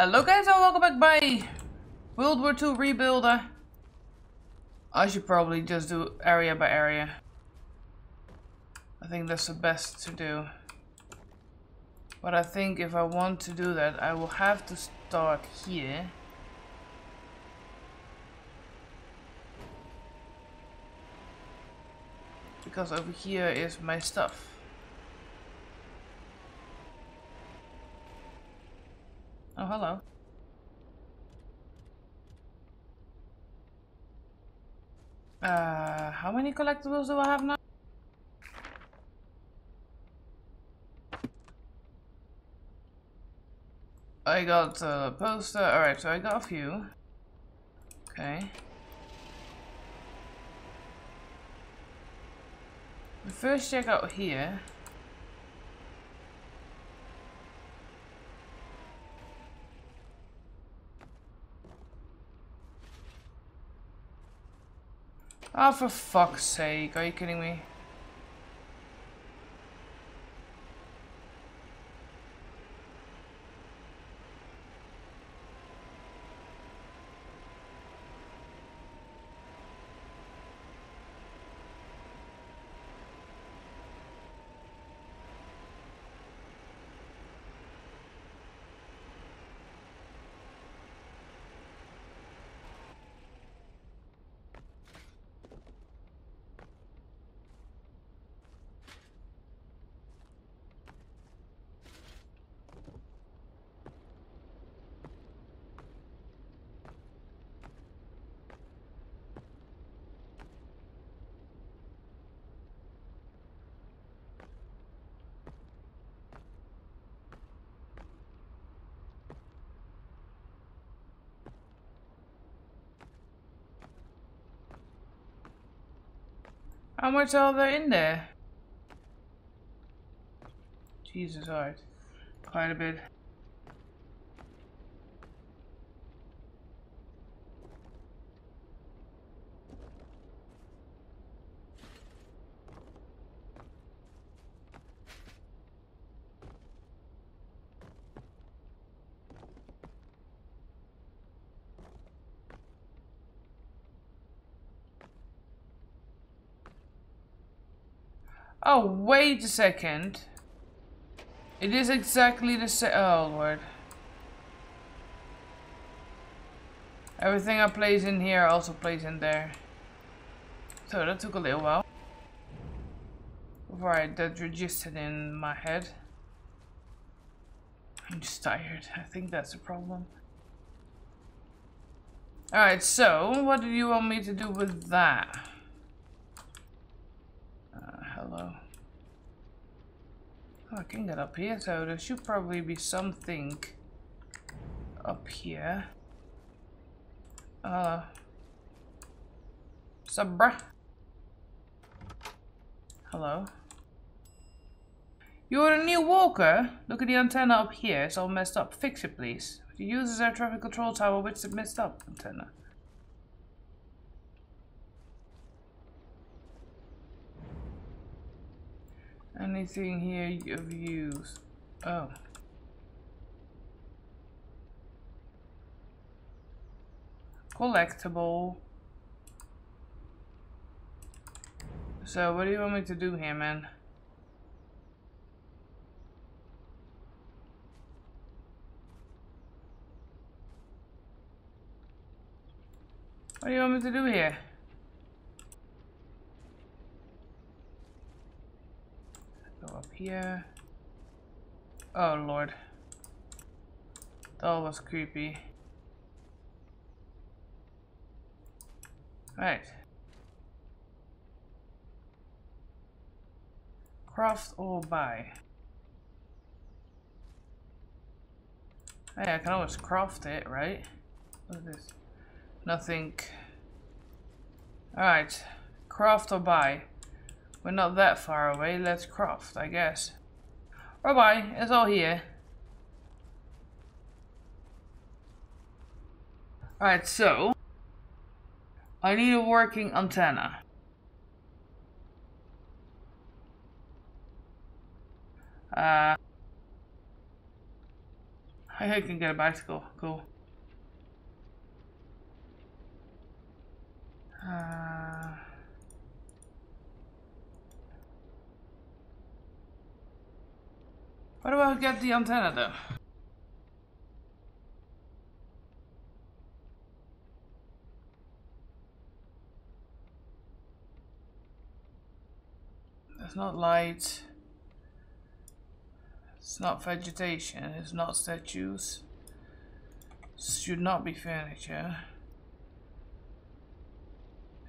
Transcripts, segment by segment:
Hello guys and welcome back by World War II Rebuilder. I should probably just do area by area. I think that's the best to do. But I think if I want to do that, I will have to start here. Because over here is my stuff. Oh, hello. Uh, how many collectibles do I have now? I got a poster. Alright, so I got a few. Okay. First check out here. Oh, for fuck's sake, are you kidding me? How much are there in there? Jesus, alright. Quite a bit. Oh, wait a second. It is exactly the same. Oh, Lord. Everything I place in here also plays in there. So that took a little while. I that registered in my head. I'm just tired. I think that's the problem. Alright, so what do you want me to do with that? Oh, I can get up here, so there should probably be something up here. Uh, Sabra. Hello. You're a new walker? Look at the antenna up here. It's all messed up. Fix it, please. The user's air traffic control tower, which is messed up antenna. Anything here of use? Oh. Collectible. So, what do you want me to do here, man? What do you want me to do here? up here. Oh lord. That was creepy. Right. Craft or buy? Hey, I can always craft it, right? What is this? Nothing. Alright. Craft or buy? We're not that far away. Let's craft, I guess. Bye bye. It's all here. Alright, so. I need a working antenna. Uh, I can get a bicycle. Cool. Uh, where do I get the antenna though? It's not light. It's not vegetation. It's not statues. Should not be furniture.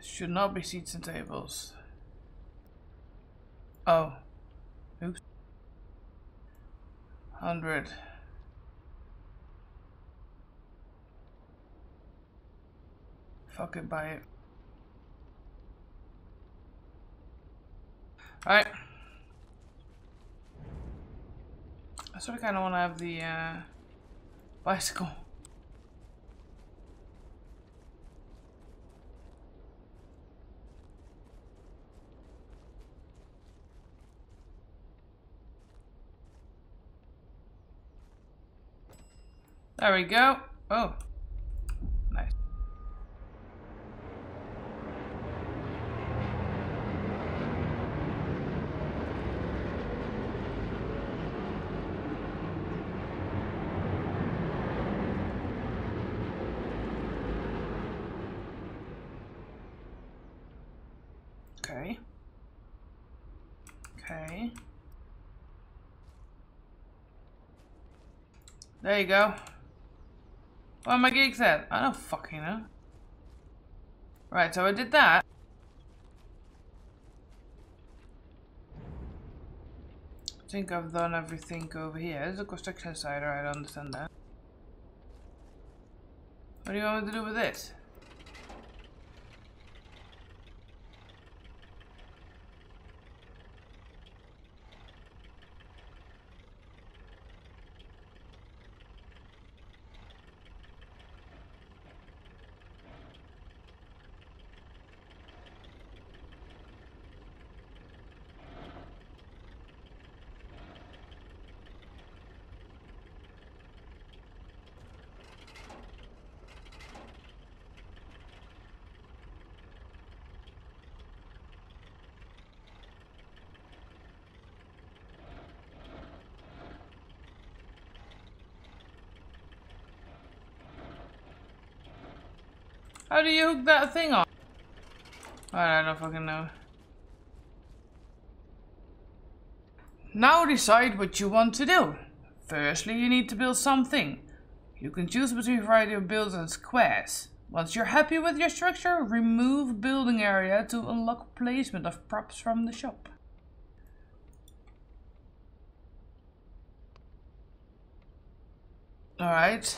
Should not be seats and tables. Oh. Oops. 100. Fuck it, buy it. Alright. I sort of kind of want to have the uh, bicycle. There we go. Oh. Nice. Okay. Okay. There you go. Where are my gigs at? I don't fucking know. Right, so I did that. I think I've done everything over here. There's a construction site, I don't understand that. What do you want me to do with this? How do you hook that thing on? I don't fucking know. Now decide what you want to do. Firstly, you need to build something. You can choose between a variety of builds and squares. Once you're happy with your structure, remove building area to unlock placement of props from the shop. Alright.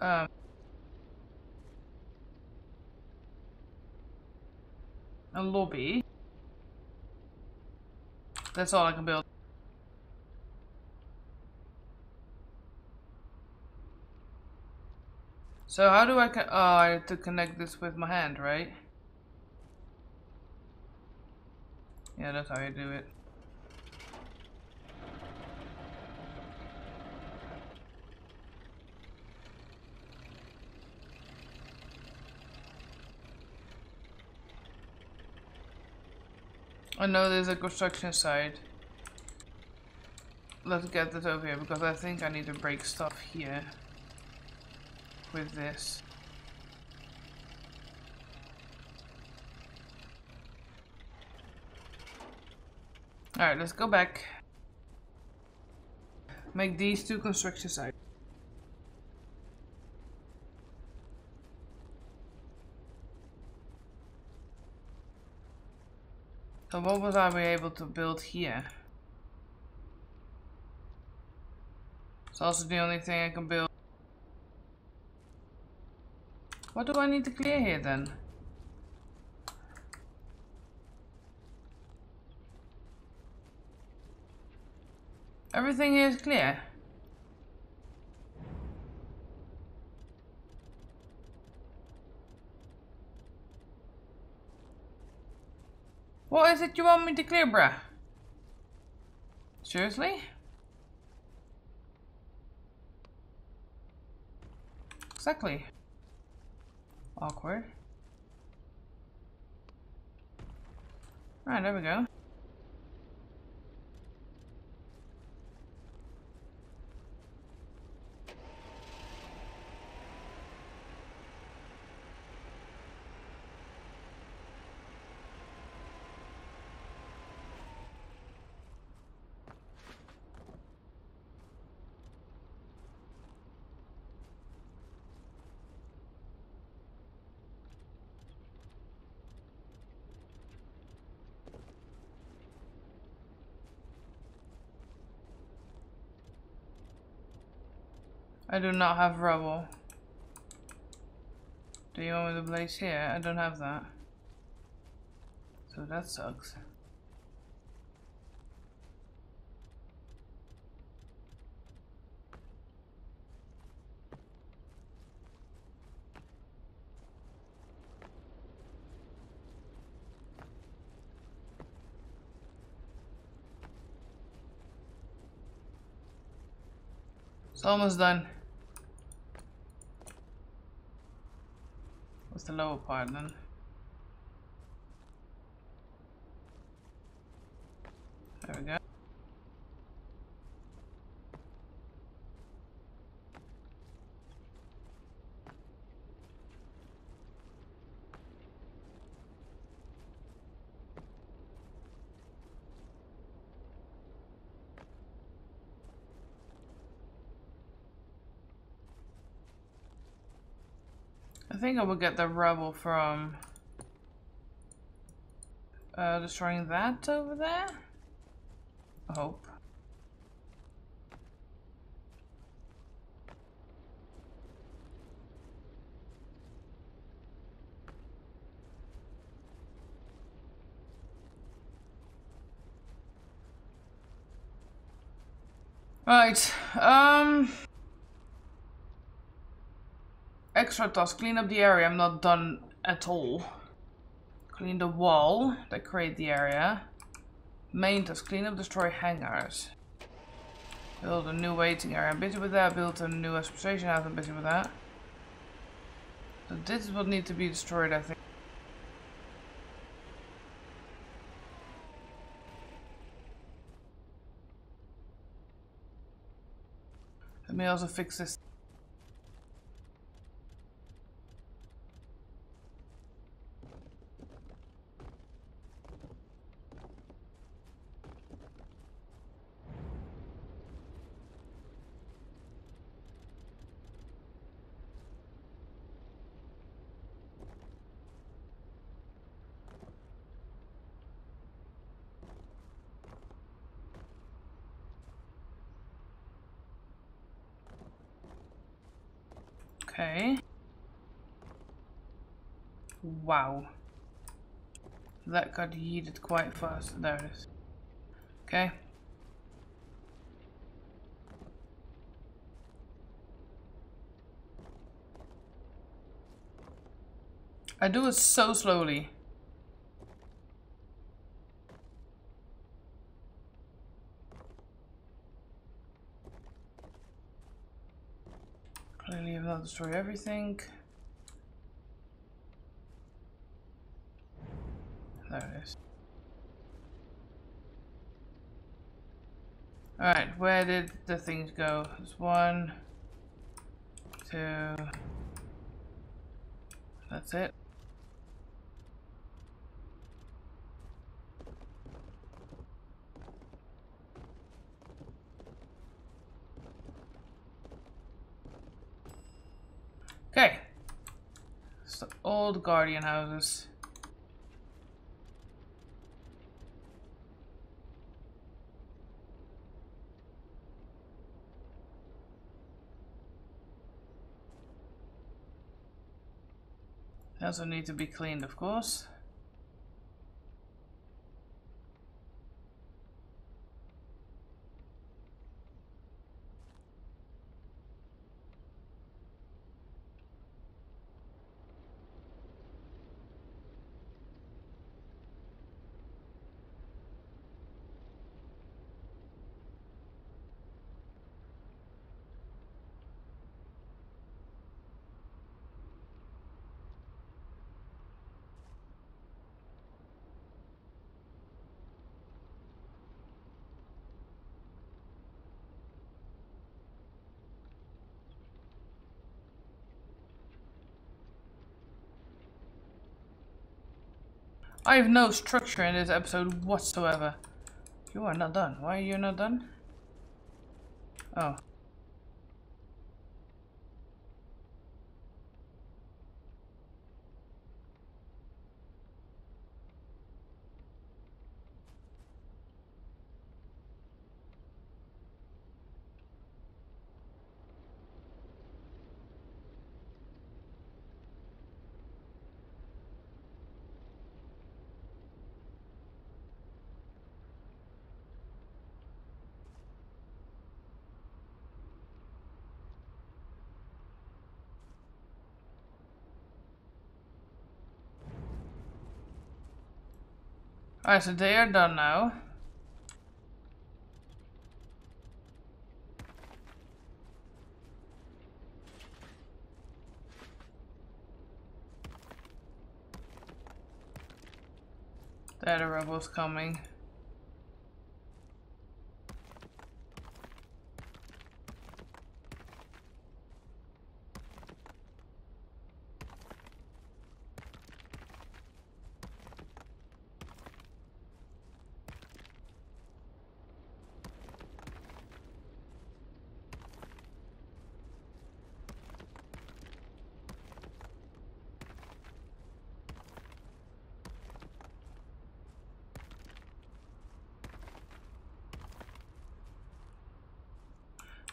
Um. Lobby. That's all I can build. So how do I oh, I have to connect this with my hand, right? Yeah, that's how you do it. I know there's a construction site. Let's get this over here because I think I need to break stuff here with this. Alright, let's go back. Make these two construction sites. So what was I be able to build here? It's also the only thing I can build. What do I need to clear here then? Everything here is clear. What is it you want me to clear, bruh? Seriously? Exactly. Awkward. Alright, there we go. Do not have rubble. Do you want me to place here? I don't have that. So that sucks. It's almost done. What's the lower part then? There we go. I think I will get the rubble from uh, destroying that over there. I hope. Right, um... Extra task, clean up the area. I'm not done at all. Clean the wall, decorate the area. Main task, clean up, destroy hangars. Build a new waiting area. I'm busy with that. Build a new exploitation house. I'm busy with that. So this is what needs to be destroyed, I think. Let me also fix this. Okay. Wow. That got heated quite fast. There it is. Okay. I do it so slowly. Clearly I've not destroyed everything. There it is. Alright, where did the things go? There's one, two, that's it. Okay. The old guardian houses. They also need to be cleaned, of course. I have no structure in this episode whatsoever. You are not done. Why are you not done? Oh. Alright, so they are done now. There the rebels coming.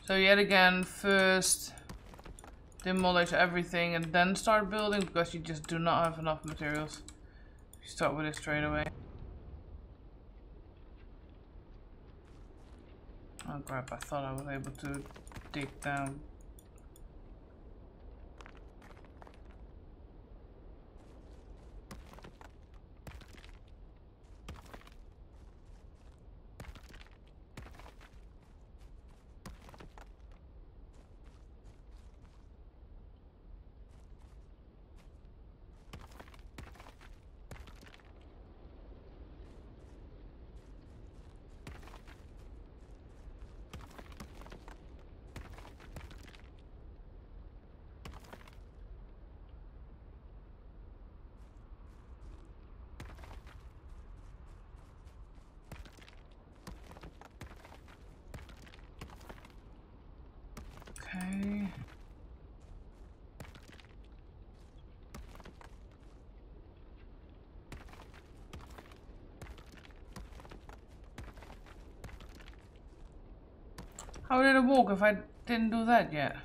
So yet again, first demolish everything and then start building because you just do not have enough materials. You start with it straight away. Oh crap, I thought I was able to dig down Okay. How did it walk if I didn't do that yet?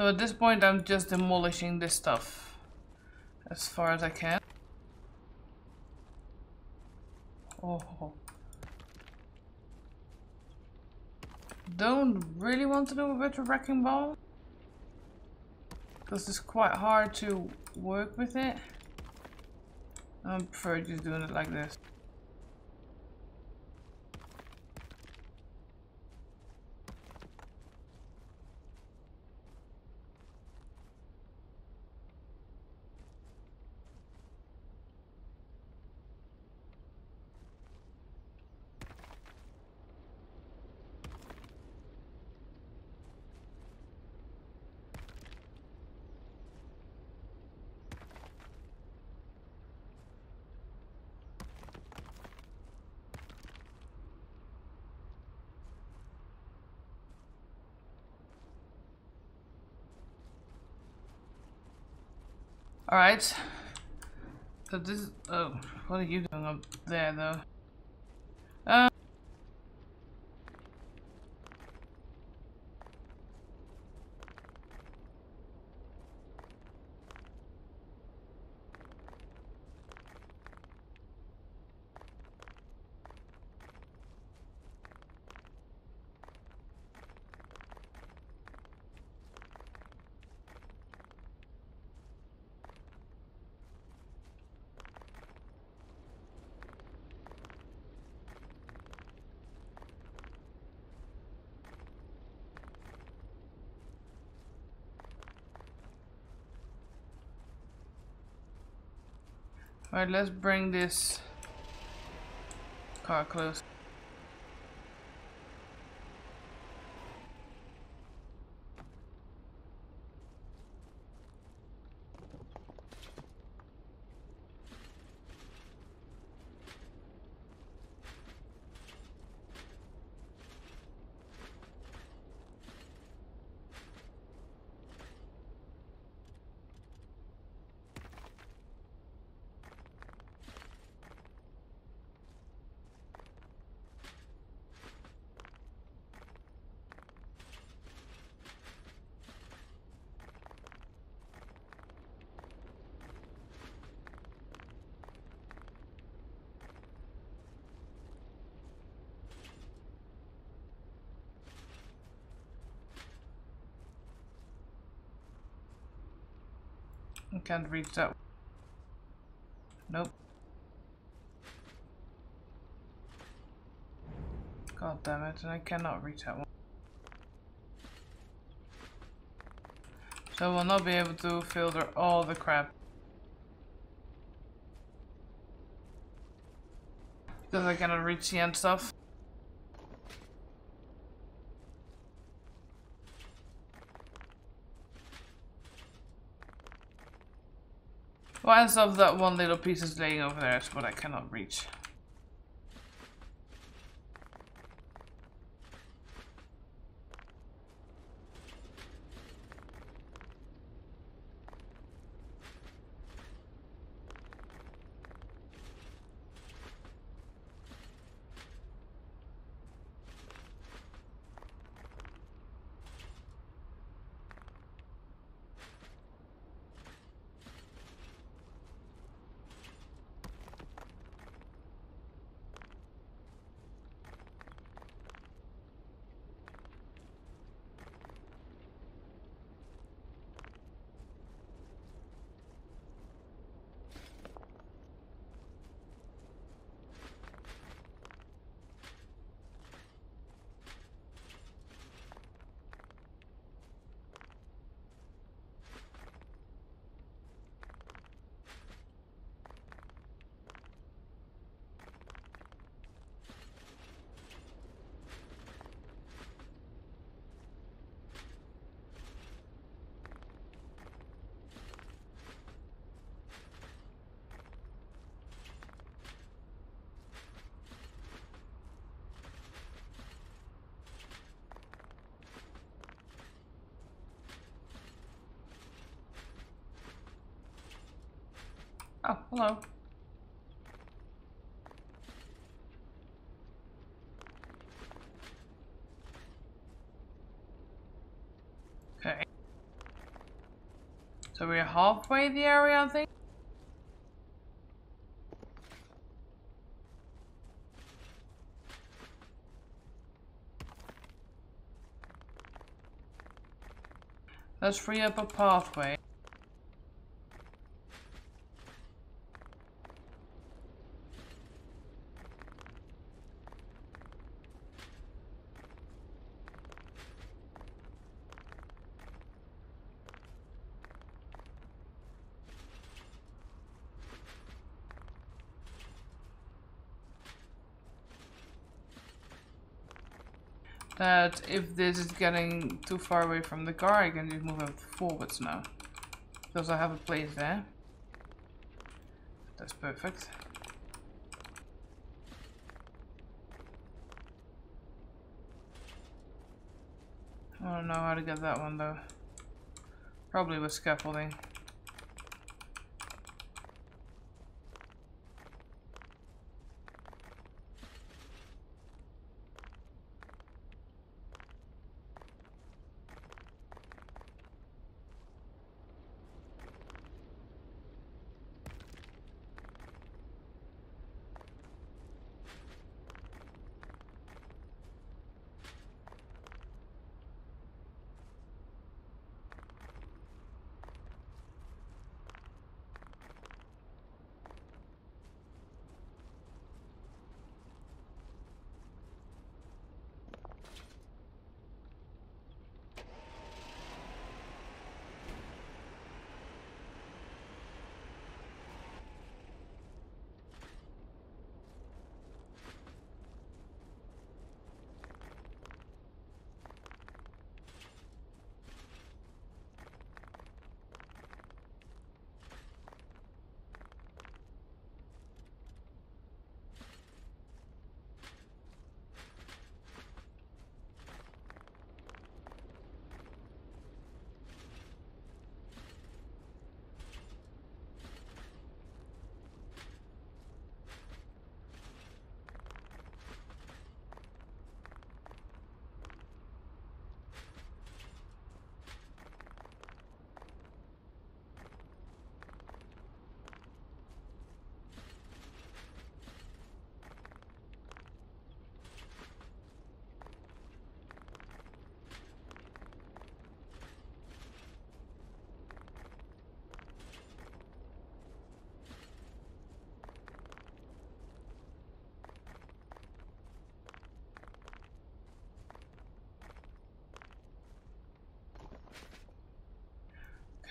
So at this point I'm just demolishing this stuff as far as I can. Oh. Don't really want to do a bit of wrecking ball. Because it's quite hard to work with it. I prefer just doing it like this. Alright. So this oh, what are you doing up there though? Alright, let's bring this car close. Can't reach that. Nope. God damn it, and I cannot reach that one. So we'll not be able to filter all the crap. Because I cannot reach the end stuff. Well, and of that one little piece is laying over there what I cannot reach. Oh, hello. Okay. So we're halfway the area, I think? Let's free up a pathway. That if this is getting too far away from the car, I can just move it forwards now. Because I have a place there. That's perfect. I don't know how to get that one though. Probably with scaffolding.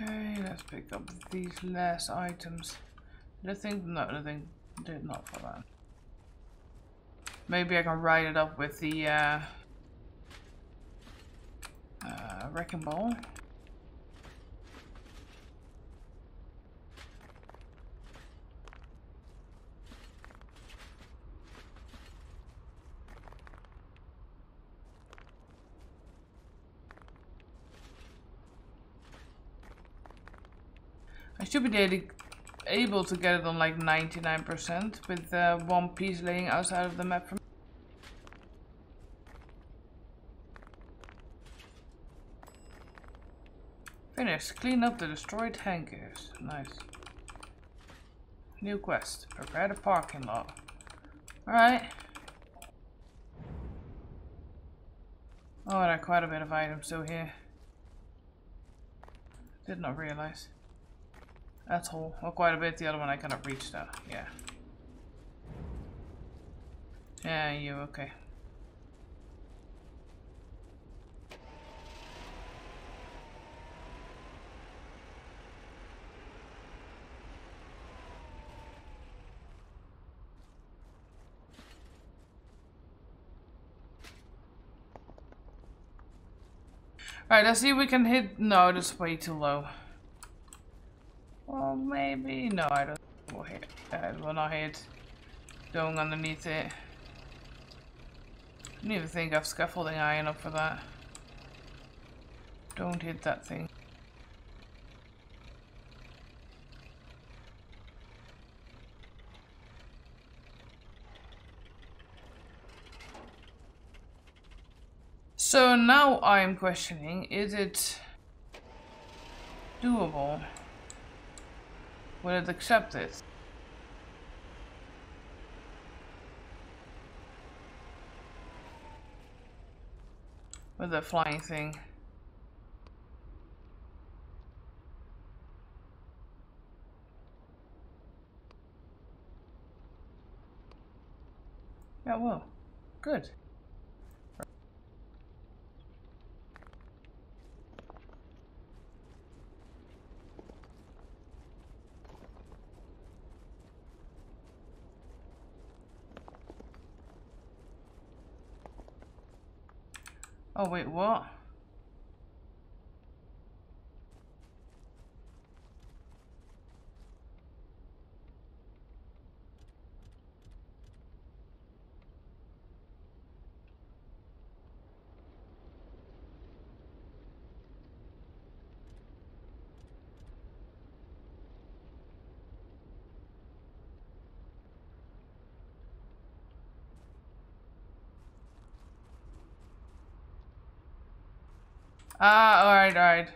Okay, let's pick up these last items. Think? No, I think did not for that. Maybe I can ride it up with the uh, uh, wrecking ball. I should be able to get it on like 99% with uh, one piece laying outside of the map. Finished. Clean up the destroyed hangars. Nice. New quest. Prepare the parking lot. Alright. Oh, there are quite a bit of items still here. Did not realize. That's all. Well, quite a bit. The other one I cannot reach though. Yeah. Yeah, you okay. Alright, let's see if we can hit... No, that's way too low. Well, maybe... No, I don't... Will hit. I will not hit. Going underneath it. I don't even think I have scaffolding high enough for that. Don't hit that thing. So now I'm questioning, is it doable? Will it accept it? With the flying thing. Yeah, well, good. Oh, wait, what? Ah, alright, alright.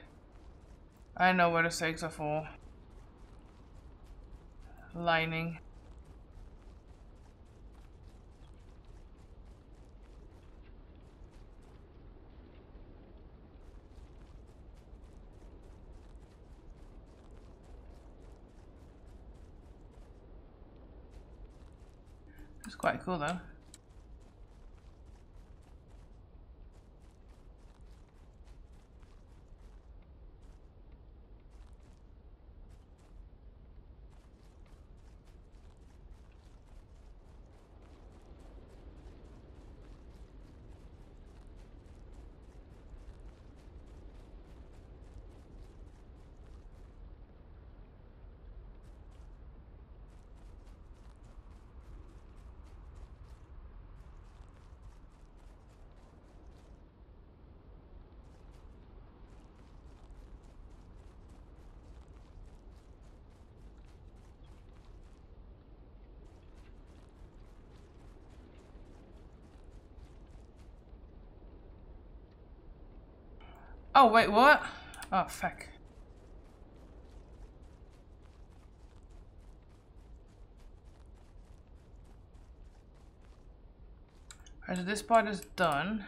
I know what the stakes are for. Lining. It's quite cool though. Oh, wait, what? Oh, fuck. Alright, so this part is done.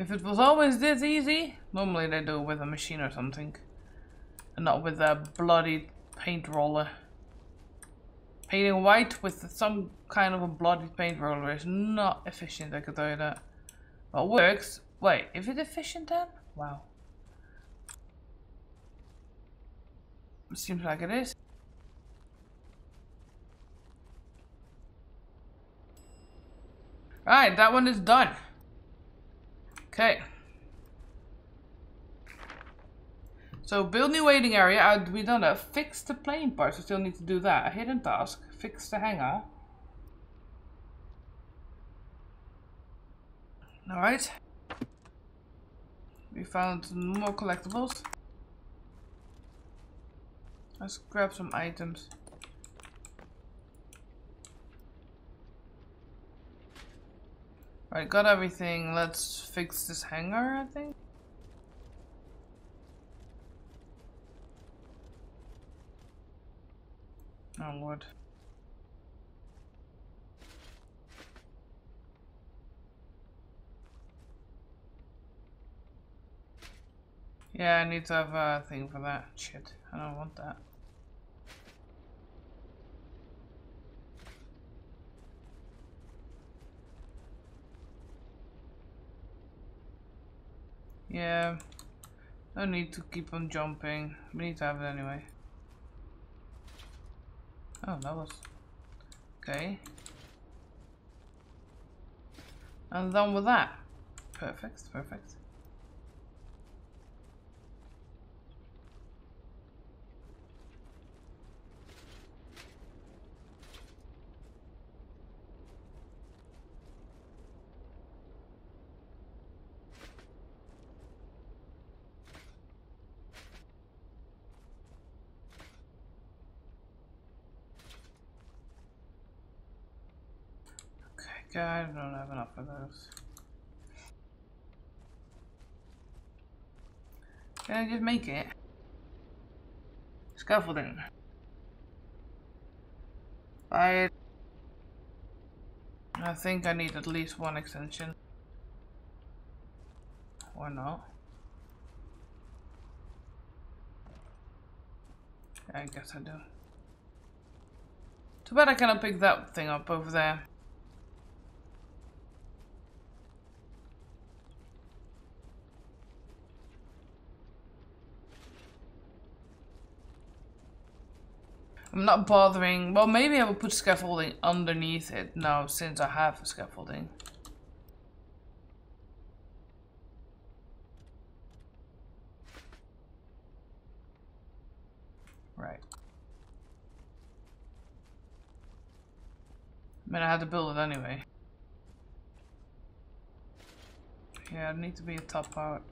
If it was always this easy, normally they do it with a machine or something. And not with a bloody paint roller. Painting white with some kind of a bloody paint roller is not efficient, I can tell you that. Well, works. Wait, is it efficient then? Wow. Seems like it is. Alright, that one is done. Okay. So build new waiting area. Uh, we done that. Fix the plane parts. We still need to do that. A hidden task. Fix the hangar. Alright. We found more collectibles. Let's grab some items. Right, got everything. Let's fix this hangar, I think. Oh, Lord. Yeah, I need to have a thing for that. Shit, I don't want that. Yeah, no need to keep on jumping. We need to have it anyway. Oh, that was... Okay. And done with that. Perfect, perfect. I don't have enough of those. Can I just make it? Scaffolding. I I think I need at least one extension. Or not. I guess I do. Too bad I cannot pick that thing up over there. I'm not bothering. Well, maybe I will put scaffolding underneath it now since I have scaffolding. Right. I mean, I had to build it anyway. Yeah, I need to be a top part.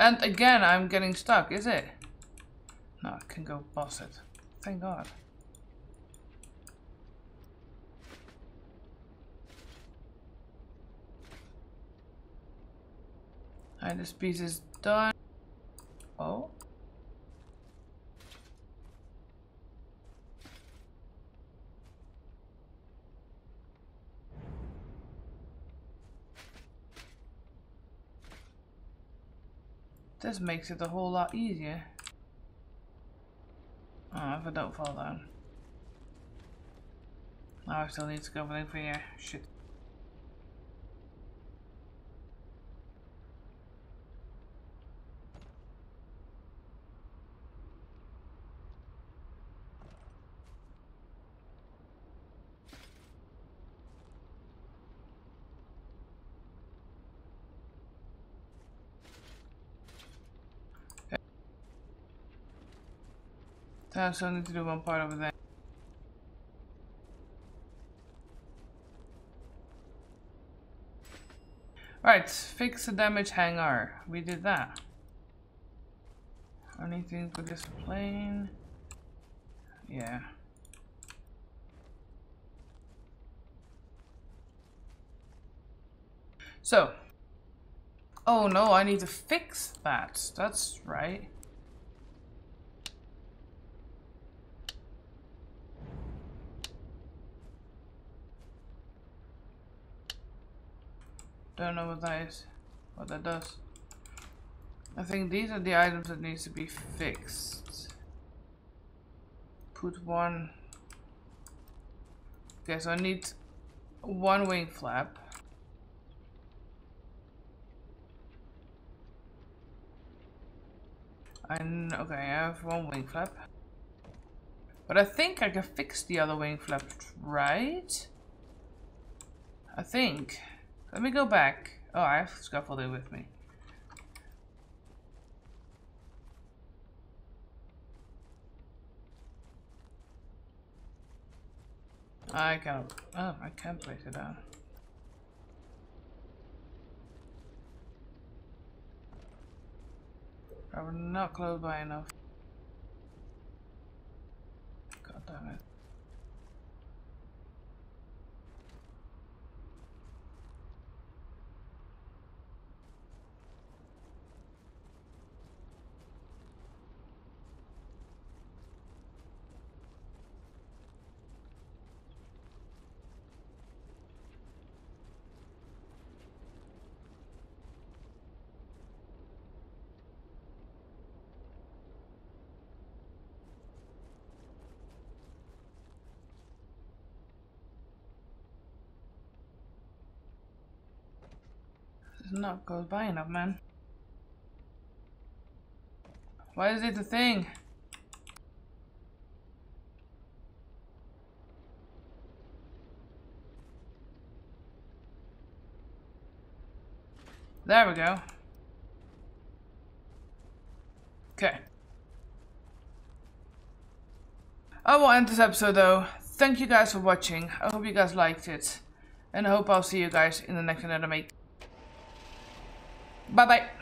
And again, I'm getting stuck, is it? No, I can go boss it. Thank God. Alright, this piece is done. Oh. This makes it a whole lot easier. Oh, if I don't fall down. Now I still need to go for here. Shit. So I still need to do one part over there. Right, fix the damage hangar. We did that. Anything for this plane? Yeah. So. Oh no, I need to fix that. That's right. Don't know what that is. What that does. I think these are the items that needs to be fixed. Put one. Okay, so I need one wing flap. And okay, I have one wing flap. But I think I can fix the other wing flap, right? I think. Let me go back. Oh, I have scaffolding with me. I can't. Oh, I can't place it down. Probably not close by enough. God damn it. Not goes by enough, man. Why is it a thing? There we go. Okay. I will end this episode though. Thank you guys for watching. I hope you guys liked it. And I hope I'll see you guys in the next I make. Bye bye.